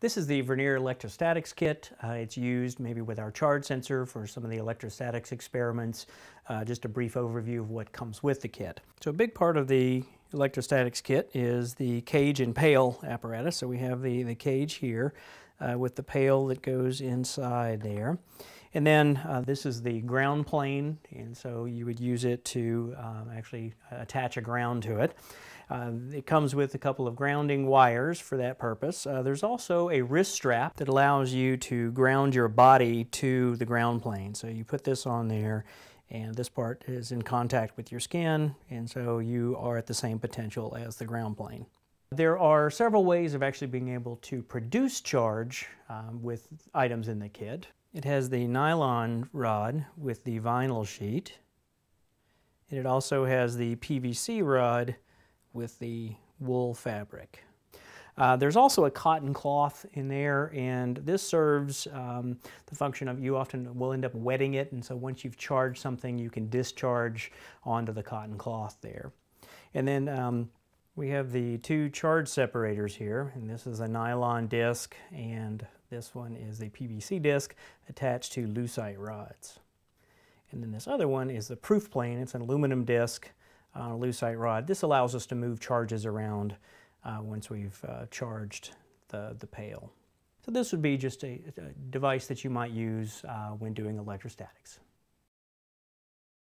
This is the Vernier electrostatics kit. Uh, it's used maybe with our charge sensor for some of the electrostatics experiments. Uh, just a brief overview of what comes with the kit. So a big part of the electrostatics kit is the cage and pail apparatus. So we have the, the cage here uh, with the pail that goes inside there. And then uh, this is the ground plane, and so you would use it to um, actually attach a ground to it. Uh, it comes with a couple of grounding wires for that purpose. Uh, there's also a wrist strap that allows you to ground your body to the ground plane. So you put this on there and this part is in contact with your skin and so you are at the same potential as the ground plane. There are several ways of actually being able to produce charge um, with items in the kit. It has the nylon rod with the vinyl sheet. And it also has the PVC rod with the wool fabric. Uh, there's also a cotton cloth in there and this serves um, the function of you often will end up wetting it and so once you've charged something you can discharge onto the cotton cloth there. And then um, we have the two charge separators here, and this is a nylon disc, and this one is a PVC disc attached to lucite rods. And then this other one is the proof plane. It's an aluminum disc on a lucite rod. This allows us to move charges around uh, once we've uh, charged the, the pail. So this would be just a, a device that you might use uh, when doing electrostatics.